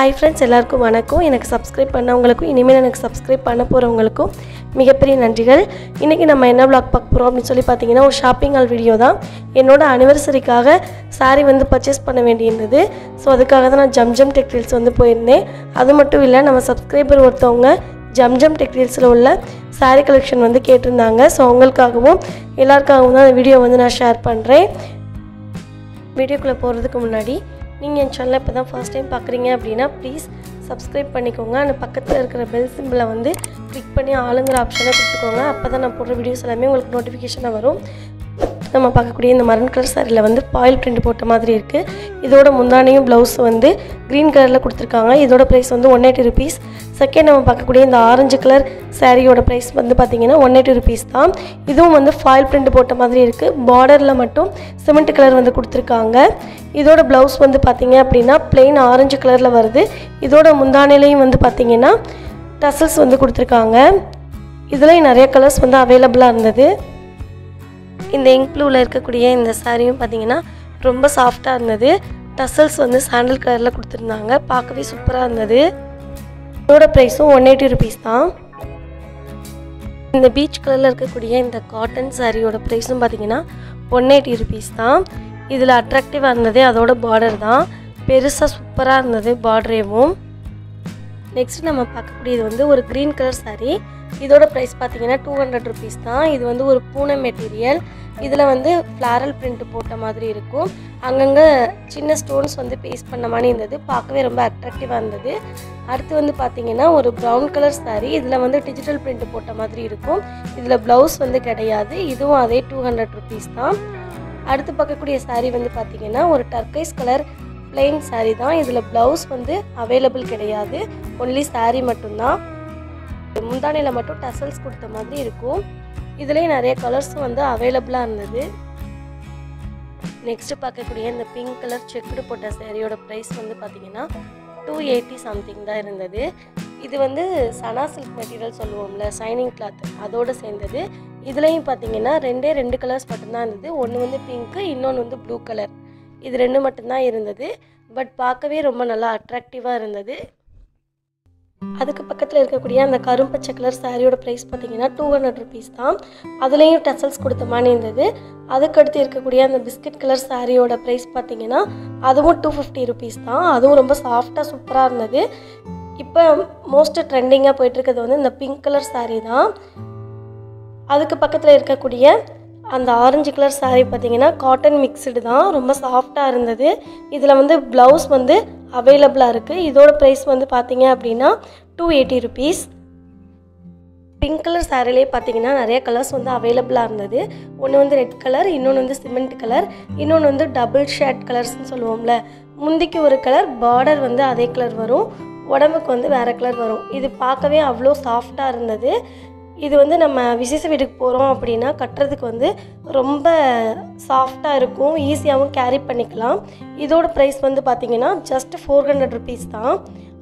Hi friends எல்லாருக்கும் வணக்கம். எனக்கு சப்ஸ்கிரைப் பண்ணவங்களுக்கும் இனிமேல் எனக்கு சப்ஸ்கிரைப் பண்ண போகிறவங்களுக்கும் மிகப்பெரிய நன்றிகள். இன்றைக்கி நம்ம என்ன ப்ளாக் பார்க்க போகிறோம் அப்படின்னு சொல்லி பார்த்தீங்கன்னா ஒரு ஷாப்பிங் ஆல் வீடியோ தான். என்னோட அனிவர்சரிக்காக saree வந்து பர்ச்சேஸ் பண்ண வேண்டியிருந்தது. ஸோ அதுக்காக தான் நான் ஜம்ஜம் டெக்டைல்ஸ் வந்து போயிருந்தேன். அது மட்டும் இல்லை நம்ம சப்ஸ்கிரைபர் ஒருத்தவங்க ஜம்ஜம் டெக்டைல்ஸில் உள்ள saree கலெக்ஷன் வந்து கேட்டிருந்தாங்க. ஸோ அவங்களுக்காகவும் எல்லாருக்காகவும் தான் அந்த வீடியோ வந்து நான் ஷேர் பண்ணுறேன் வீடியோக்குள்ளே போகிறதுக்கு முன்னாடி நீங்கள் என் சேனலை இப்போ தான் ஃபர்ஸ்ட் டைம் பார்க்குறீங்க அப்படின்னா ப்ளீஸ் சப்ஸ்கிரைப் பண்ணிக்கோங்க. அந்த பக்கத்தில் இருக்கிற பெல் சிம்பிளை வந்து கிளிக் பண்ணி ஆளுங்கிற ஆப்ஷனை கொடுத்துக்கோங்க. அப்போ தான் நான் போடுற வீடியோஸ் எல்லாமே உங்களுக்கு நோட்டிஃபிகேஷனாக வரும். நம்ம பார்க்கக்கூடிய இந்த மரன் கலர் சாரியில் வந்து பாயில் பிரிண்ட் போட்ட மாதிரி இருக்குது இதோட முந்தானையும் ப்ளவுஸ் வந்து க்ரீன் கலரில் கொடுத்துருக்காங்க. இதோட ப்ரைஸ் வந்து ஒன் எயிட்டி ருபீஸ் செகண்ட் நம்ம பார்க்கக்கூடிய இந்த ஆரஞ்சு கலர் சாரியோட ப்ரைஸ் வந்து பார்த்திங்கன்னா ஒன் எயிட்டி ருபீஸ் தான். இதுவும் வந்து ஃபாயில் பிரிண்ட் போட்ட மாதிரி இருக்குது பார்டரில் மட்டும் சிமெண்ட் கலர் வந்து கொடுத்துருக்காங்க. இதோட ப்ளவுஸ் வந்து பார்த்திங்க அப்படின்னா plain ஆரஞ்சு கலரில் வருது. இதோட முந்தானையிலையும் வந்து பார்த்திங்கன்னா டசல்ஸ் வந்து கொடுத்துருக்காங்க. இதுலேயும் நிறைய கலர்ஸ் வந்து அவைலபிளாக இருந்தது. இந்த இங்க் ப்ளூவில் இருக்கக்கூடிய இந்த சாரியும் பார்த்தீங்கன்னா ரொம்ப சாஃப்டாக இருந்தது. டசல்ஸ் வந்து சாண்டல் கலரில் கொடுத்துருந்தாங்க. பார்க்கவே சூப்பராக இருந்தது. இதோட ப்ரைஸும் ஒன் எயிட்டி ருபீஸ் தான். இந்த பீச் கலரில் இருக்கக்கூடிய இந்த காட்டன் சாரியோட ப்ரைஸும் பார்த்தீங்கன்னா ஒன் எயிட்டி ருபீஸ் தான். இதில் அட்ராக்டிவாக இருந்தது. அதோட பார்டர் தான். பெருசாக சூப்பராக இருந்தது பார்டரேவும் நெக்ஸ்ட் நம்ம பார்க்கக்கூடியது வந்து ஒரு க்ரீன் கலர் சாரீ இதோட ப்ரைஸ் பார்த்தீங்கன்னா டூ ஹண்ட்ரட் ருபீஸ் தான். இது வந்து ஒரு பூனை மெட்டீரியல் இதில் வந்து ஃப்ளாரல் பிரிண்ட் போட்ட மாதிரி இருக்கும். அங்கங்கே சின்ன ஸ்டோன்ஸ் வந்து பேஸ்ட் பண்ண மாதிரி இருந்தது. பார்க்கவே ரொம்ப அட்ராக்டிவாக இருந்தது. அடுத்து வந்து பார்த்தீங்கன்னா ஒரு ப்ரௌன் கலர் சாரீ இதில் வந்து டிஜிட்டல் பிரிண்ட் போட்ட மாதிரி இருக்கும். இதில் ப்ளவுஸ் வந்து கிடையாது. இதுவும் அதே டூ ஹண்ட்ரட் ருபீஸ் தான். அடுத்து பார்க்கக்கூடிய சாரீ வந்து பார்த்தீங்கன்னா ஒரு டர்கைஸ் கலர் பிளெயின் சாரீ தான். இதில் ப்ளவுஸ் வந்து அவைலபிள் கிடையாது. ஒன்லி சாரீ மட்டும்தான். முந்தானையில் மட்டும் டசல்ஸ் கொடுத்த மாதிரி இருக்கும். இதுலேயும் நிறைய கலர்ஸும் வந்து அவைலபிளாக இருந்தது. நெக்ஸ்ட்டு பார்க்கக்கூடிய இந்த பிங்க் கலர் செக்குடு போட்ட சேரீயோட ப்ரைஸ் வந்து பார்த்தீங்கன்னா டூ எயிட்டி சம்திங் தான் இருந்தது. இது வந்து சனா சில்க் மெட்டீரியல் சொல்லுவோம்ல சைனிங் கிளாத் அதோடு சேர்ந்தது. இதுலேயும் பார்த்தீங்கன்னா ரெண்டே ரெண்டு கலர்ஸ் மட்டும்தான் இருந்தது. ஒன்று வந்து பிங்க்கு இன்னொன்று வந்து ப்ளூ கலர் இது ரெண்டு மட்டும்தான் இருந்தது. பட் பார்க்கவே ரொம்ப நல்லா அட்ராக்டிவாக இருந்தது. அதுக்கு பக்கத்தில் இருக்கக்கூடிய அந்த கரும்பச்சை கலர் சாரியோட ப்ரைஸ் பார்த்தீங்கன்னா டூ ஹண்ட்ரட் ருபீஸ் தான். அதுலேயும் டசல்ஸ் கொடுத்த மாதிரி இருந்தது. அதுக்கடுத்து இருக்கக்கூடிய அந்த பிஸ்கட் கலர் சாரியோட ப்ரைஸ் பார்த்தீங்கன்னா அதுவும் டூ ஃபிஃப்டி ருபீஸ் தான். அதுவும் ரொம்ப சாஃப்டாக சூப்பராக இருந்தது. இப்போ மோஸ்ட் ட்ரெண்டிங்காக போயிட்டுருக்கிறது வந்து இந்த பிங்க் கலர் saree தான். அதுக்கு பக்கத்தில் இருக்கக்கூடிய அந்த ஆரஞ்சு கலர் சாரீ பார்த்தீங்கன்னா காட்டன் மிக்சடு தான். ரொம்ப சாஃப்டாக இருந்தது. இதில் வந்து ப்ளவுஸ் வந்து அவைலபிளாக இருக்குது இதோட ப்ரைஸ் வந்து பார்த்திங்க அப்படின்னா two eighty rupees pink colour சாரிலே பார்த்தீங்கன்னா நிறைய கலர்ஸ் வந்து அவைலபிளாக இருந்தது. ஒன்று வந்து ரெட் கலர் இன்னொன்று வந்து சிமெண்ட் கலர் இன்னொன்று வந்து டபுள் ஷேட் கலர்ஸ்னு சொல்லுவோம்ல. முந்திக்கு ஒரு கலர் பார்டர் வந்து அதே கலர் வரும். உடம்புக்கு வந்து வேறு கலர் வரும். இது பார்க்கவே அவ்வளோ சாஃப்டாக இருந்தது. இது வந்து நம்ம விசேஷ வீட்டுக்கு போகிறோம் அப்படின்னா கட்டுறதுக்கு வந்து ரொம்ப சாஃப்டாக இருக்கும். ஈஸியாகவும் கேரி பண்ணிக்கலாம். இதோட ப்ரைஸ் வந்து பார்த்திங்கன்னா ஜஸ்ட் ஃபோர் ஹண்ட்ரட் ருபீஸ் தான்.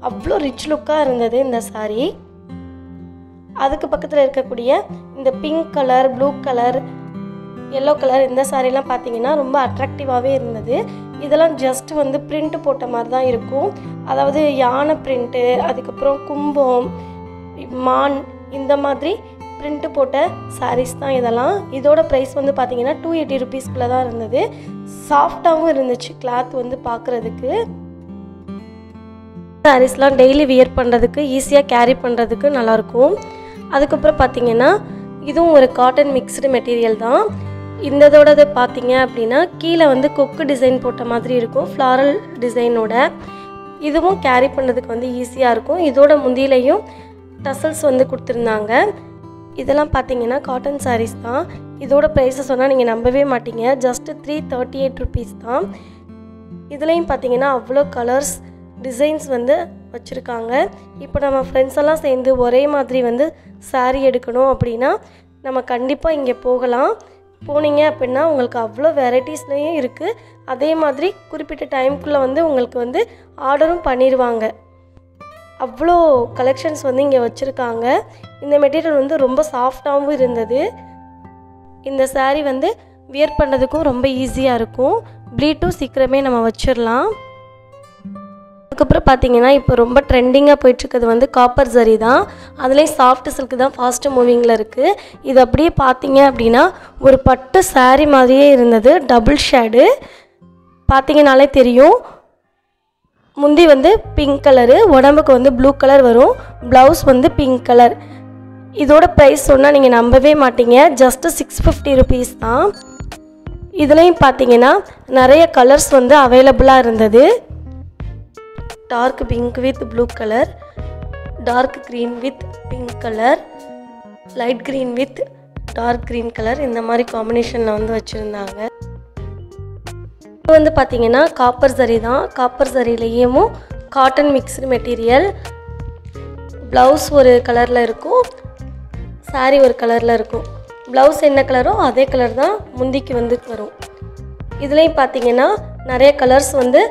அவ்வளோ ரிச் லுக்காக இருந்தது இந்த சாரீ அதுக்கு பக்கத்தில் இருக்கக்கூடிய இந்த pink colour blue colour yellow colour இந்த சாரீலாம் பார்த்தீங்கன்னா ரொம்ப அட்ராக்டிவாகவே இருந்தது. இதெல்லாம் ஜஸ்ட் வந்து பிரிண்ட் போட்ட மாதிரி தான் இருக்கும். அதாவது யானை பிரிண்ட்டு அதுக்கப்புறம் கும்பம் மான் இந்த மாதிரி பிரிண்ட்டு போட்ட சாரீஸ் தான் இதெல்லாம். இதோட ப்ரைஸ் வந்து பார்த்தீங்கன்னா டூ எயிட்டி ருபீஸ்க்குள்ளே தான் இருந்தது. சாஃப்டாகவும் இருந்துச்சு கிளாத் வந்து பார்க்குறதுக்கு சாரீஸ்லாம் டெய்லி வியர் பண்ணுறதுக்கு ஈஸியாக கேரி பண்ணுறதுக்கு நல்லாயிருக்கும். அதுக்கப்புறம் பார்த்தீங்கன்னா இதுவும் ஒரு காட்டன் மிக்ஸ்டு மெட்டீரியல் தான். இந்ததோடது பார்த்தீங்க அப்படின்னா கீழே வந்து கொக்கு டிசைன் போட்ட மாதிரி இருக்கும் ஃப்ளாரல் டிசைனோட இதுவும் கேரி பண்ணுறதுக்கு வந்து ஈஸியாக இருக்கும். இதோட முந்தியிலையும் டசல்ஸ் வந்து கொடுத்துருந்தாங்க. இதெல்லாம் பார்த்தீங்கன்னா காட்டன் சாரீஸ் தான். இதோட ப்ரைஸை சொன்னால் நீங்கள் நம்பவே மாட்டீங்க. Just three thirty eight rupees தான். இதுலேயும் பார்த்தீங்கன்னா அவ்வளோ கலர்ஸ் டிசைன்ஸ் வந்து வச்சுருக்காங்க. இப்போ நம்ம ஃப்ரெண்ட்ஸ் எல்லாம் சேர்ந்து ஒரே மாதிரி வந்து சாரீ எடுக்கணும் அப்படின்னா நம்ம கண்டிப்பாக இங்கே போகலாம். போனீங்க அப்படின்னா உங்களுக்கு அவ்வளோ வெரைட்டிஸ்லேயும் இருக்குது அதே மாதிரி குறிப்பிட்ட டைம்குள்ளே வந்து உங்களுக்கு வந்து ஆர்டரும் பண்ணிடுவாங்க அவ்வளோ கலெக்ஷன்ஸ் வந்து இங்கே வச்சுருக்காங்க. இந்த மெட்டீரியல் வந்து ரொம்ப சாஃப்டாகவும் இருந்தது. இந்த சாரீ வந்து வியர் பண்ணுறதுக்கும் ரொம்ப ஈஸியாக இருக்கும். ப்ளீட்டும் சீக்கிரமே நம்ம வச்சிடலாம். அதுக்கப்புறம் பார்த்தீங்கன்னா இப்போ ரொம்ப ட்ரெண்டிங்காக போயிட்டுருக்கிறது வந்து காப்பர் ஜரி தான். அதுலேயும் சாஃப்ட் சில்க்கு தான் ஃபாஸ்ட்டு மூவிங்கில் இருக்குது இது அப்படியே பார்த்தீங்க அப்படின்னா ஒரு பட்டு சாரீ மாதிரியே இருந்தது டபுள் ஷேடு பார்த்தீங்கனாலே தெரியும். முந்தி வந்து பிங்க் கலரு உடம்புக்கு வந்து ப்ளூ கலர் வரும். ப்ளவுஸ் வந்து பிங்க் கலர் இதோட ப்ரைஸ் சொன்னால் நீங்கள் நம்பவே மாட்டீங்க. ஜஸ்ட்டு சிக்ஸ் ஃபிஃப்டி ருபீஸ் தான். இதுலேயும் பார்த்தீங்கன்னா நிறைய கலர்ஸ் வந்து அவைலபிளாக இருந்தது. Dark pink with blue colour dark green with pink colour light green with dark green colour இந்த மாதிரி காம்பினேஷனில் வந்து வச்சுருந்தாங்க. இது வந்து பார்த்தீங்கன்னா காப்பர் சரி தான். காப்பர் சரிலேயும் காட்டன் மிக்ஸ்டு மெட்டீரியல் ப்ளவுஸ் ஒரு கலரில் இருக்கும். சாரீ ஒரு கலரில் இருக்கும். ப்ளவுஸ் என்ன கலரோ அதே கலர் தான் முந்திக்கு வந்து வரும். இதுலேயும் பார்த்தீங்கன்னா நிறைய கலர்ஸ் வந்து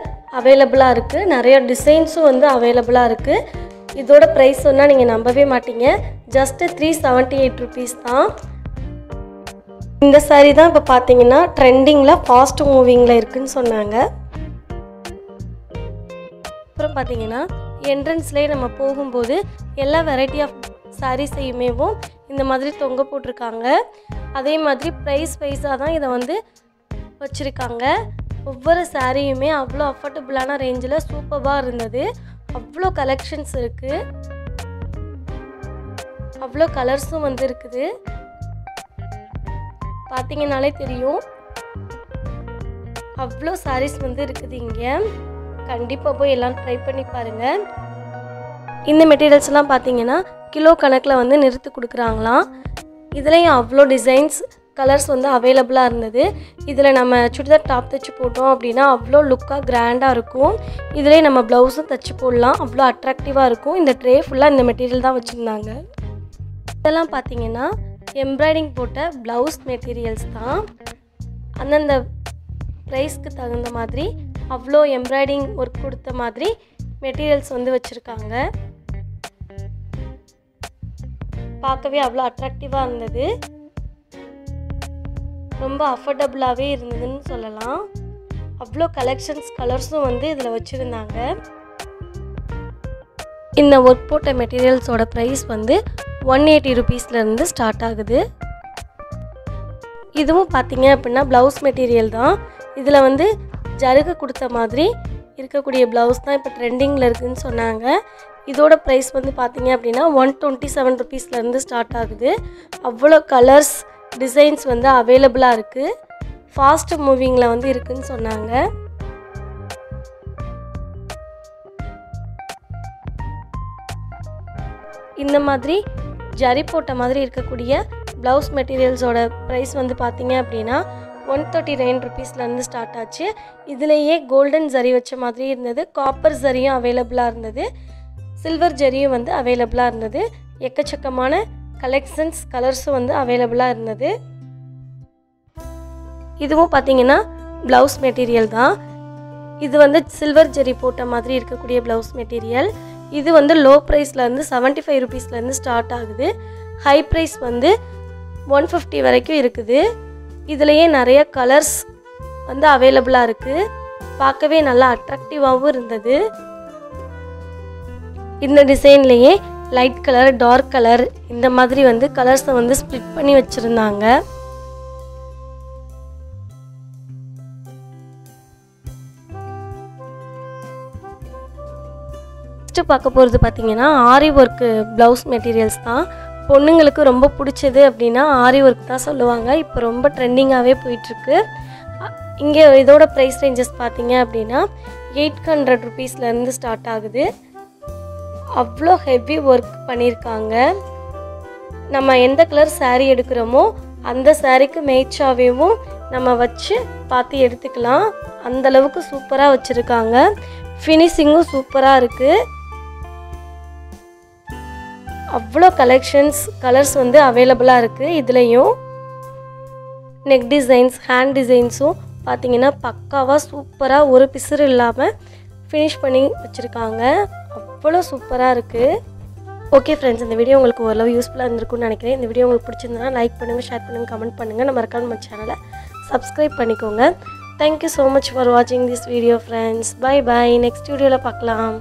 அவைலபிளாக இருக்குது நிறைய டிசைன்ஸும் வந்து அவைலபிளாக இருக்குது இதோட ப்ரைஸ் சொன்னால் நீங்கள் நம்பவே மாட்டீங்க. Just three seventy eight rupees தான். இந்த சாரீ தான் இப்போ பார்த்தீங்கன்னா ட்ரெண்டிங்கில் ஃபாஸ்ட் மூவிங்கில் இருக்குதுன்னு சொன்னாங்க. அப்புறம் பார்த்தீங்கன்னா என்ட்ரன்ஸ்லேயே நம்ம போகும்போது எல்லா வெரைட்டி ஆஃப் சாரீஸையுமேவும் இந்த மாதிரி தொங்க போட்டிருக்காங்க. அதே மாதிரி ப்ரைஸ் வைஸாக தான் இதை வந்து வச்சுருக்காங்க. ஒவ்வொரு சாரியுமே அவ்வளோ அஃபோர்டபுளான ரேஞ்சில் சூப்பராக இருந்தது. அவ்வளோ கலெக்ஷன்ஸ் இருக்குது அவ்வளோ கலர்ஸும் வந்து இருக்குது. பார்த்தீங்கனாலே தெரியும். அவ்வளோ சாரீஸ் வந்து இருக்குது இங்கே. கண்டிப்பாக போய் எல்லாம் ட்ரை பண்ணி பாருங்கள் இந்த மெட்டீரியல்ஸ்லாம் பார்த்தீங்கன்னா கிலோ கணக்கில் வந்து நிறுத்து கொடுக்குறாங்களாம். இதுலேயும் அவ்வளோ டிசைன்ஸ் கலர்ஸ் வந்து அவைலபிளாக இருந்தது. இதில் நம்ம சுடிதார் டாப் தைச்சு போட்டோம் அப்படின்னா அவ்வளோ லுக்காக கிராண்டாக இருக்கும். இதிலே நம்ம ப்ளவுஸும் தைச்சு போடலாம். அவ்வளோ அட்ராக்டிவாக இருக்கும். இந்த ட்ரே ஃபுல்லாக இந்த மெட்டீரியல் தான் வச்சுருந்தாங்க. இதெல்லாம் பார்த்தீங்கன்னா எம்ப்ராய்டிங் போட்ட ப்ளவுஸ் மெட்டீரியல்ஸ் தான் அந்தந்த ப்ரைஸ்க்கு தகுந்த மாதிரி அவ்வளோ எம்ப்ராய்டிங் ஒர்க் கொடுத்த மாதிரி மெட்டீரியல்ஸ் வந்து வச்சுருக்காங்க. பார்க்கவே அவ்வளோ அட்ராக்டிவாக இருந்தது. ரொம்ப அஃபோர்டபுளாகவே இருந்ததுன்னு சொல்லலாம். அவ்வளோ கலெக்ஷன்ஸ் கலர்ஸும் வந்து இதில் வச்சுருந்தாங்க. இந்த ஒர்க் போட்ட மெட்டீரியல்ஸோட ப்ரைஸ் வந்து ஒன் எயிட்டி ருபீஸ்லேருந்து ஸ்டார்ட் ஆகுது. இதுவும் பார்த்தீங்க அப்படின்னா ப்ளவுஸ் மெட்டீரியல் தான். இதில் வந்து ஜருகு கொடுத்த மாதிரி இருக்கக்கூடிய ப்ளவுஸ் தான் இப்போ ட்ரெண்டிங்கில் இருக்குதுன்னு சொன்னாங்க. இதோட ப்ரைஸ் வந்து பார்த்தீங்க அப்படின்னா ஒன் டுவெண்ட்டி செவன் ருபீஸ்லேருந்து ஸ்டார்ட் ஆகுது. அவ்வளோ கலர்ஸ் டிசைன்ஸ் வந்து அவைலபிளாக இருக்குது ஃபாஸ்ட் மூவிங்கில் வந்து இருக்குன்னு சொன்னாங்க. இந்த மாதிரி ஜரி போட்ட மாதிரி இருக்கக்கூடிய ப்ளவுஸ் மெட்டீரியல்ஸோட ப்ரைஸ் வந்து பார்த்தீங்க அப்படின்னா ஒன் தேர்ட்டி நைன் ருபீஸ்லேருந்து ஸ்டார்ட் ஆச்சு. இதுலேயே கோல்டன் ஜரி வச்ச மாதிரி இருந்தது. காப்பர் ஜரியும் அவைலபிளாக இருந்தது. சில்வர் ஜரியும் வந்து அவைலபிளாக இருந்தது. எக்கச்சக்கமான கலெக்ஷன்ஸ் கலர்ஸும் வந்து அவைலபிளாக இருந்தது. இதுவும் பார்த்தீங்கன்னா ப்ளவுஸ் மெட்டீரியல் தான். இது வந்து சில்வர் ஜெரி போட்ட மாதிரி இருக்கக்கூடிய ப்ளவுஸ் மெட்டீரியல் இது வந்து லோ ப்ரைஸ்லேருந்து செவன்ட்டி ஃபைவ் ருபீஸ்லேருந்து ஸ்டார்ட் ஆகுது. ஹை ப்ரைஸ் வந்து ஒன் ஃபிஃப்டி வரைக்கும் இருக்குது. இதுலேயே நிறைய கலர்ஸ் வந்து அவைலபிளாக இருக்குது பார்க்கவே நல்லா அட்ராக்டிவாகவும் இருந்தது. இந்த டிசைன்லேயே லைட் கலர் டார்க் கலர் இந்த மாதிரி வந்து கலர்ஸை வந்து ஸ்ப்ளிட் பண்ணி வச்சுருந்தாங்க. நெக்ஸ்ட்டு பார்க்க போகிறது பார்த்தீங்கன்னா ஆரி ஒர்க்கு ப்ளவுஸ் மெட்டீரியல்ஸ் தான். பொண்ணுங்களுக்கு ரொம்ப பிடிச்சது அப்படின்னா ஆரி ஒர்க் தான் சொல்லுவாங்க. இப்போ ரொம்ப ட்ரெண்டிங்காகவே போயிட்டுருக்கு. இங்கே இதோட ப்ரைஸ் ரேஞ்சஸ் பார்த்தீங்க அப்படின்னா எயிட் ஹண்ட்ரட் ருபீஸ்லேருந்து ஸ்டார்ட் ஆகுது. அவ்வளோ ஹெவி ஒர்க் பண்ணியிருக்காங்க நம்ம எந்த கலர் சாரீ எடுக்கிறோமோ அந்த சாரீக்கு மேட்சாகவும் நம்ம வச்சு பார்த்து எடுத்துக்கலாம். அந்த அளவுக்கு சூப்பராக வச்சுருக்காங்க. ஃபினிஷிங்கும் சூப்பராக இருக்குது அவ்வளோ கலெக்ஷன்ஸ் கலர்ஸ் வந்து அவைலபிளாக இருக்குது இதுலேயும் நெக் டிசைன்ஸ் ஹேண்ட் டிசைன்ஸும் பார்த்தீங்கன்னா பக்காவாக சூப்பராக ஒரு பிசுறு இல்லாமல் ஃபினிஷ் பண்ணி வச்சுருக்காங்க. அவ்வளோ சூப்பராக இருக்குது ஓகே ஃப்ரெண்ட்ஸ் இந்த வீடியோ உங்களுக்கு ஓரளவு யூஸ்ஃபுல்லாக இருந்திருக்கும்னு நினைக்கிறேன். இந்த வீடியோ உங்களுக்கு பிடிச்சிருந்தனா லைக் பண்ணுங்கள் ஷேர் பண்ணுங்கள் கமெண்ட் பண்ணுங்கள் நம்ம மறக்காம நம்ம சேனலை சப்ஸ்கிரைப் பண்ணிக்கோங்க. Thank you so much for வாட்சிங் this video friends bye bye next வீடியோவில் பார்க்கலாம்.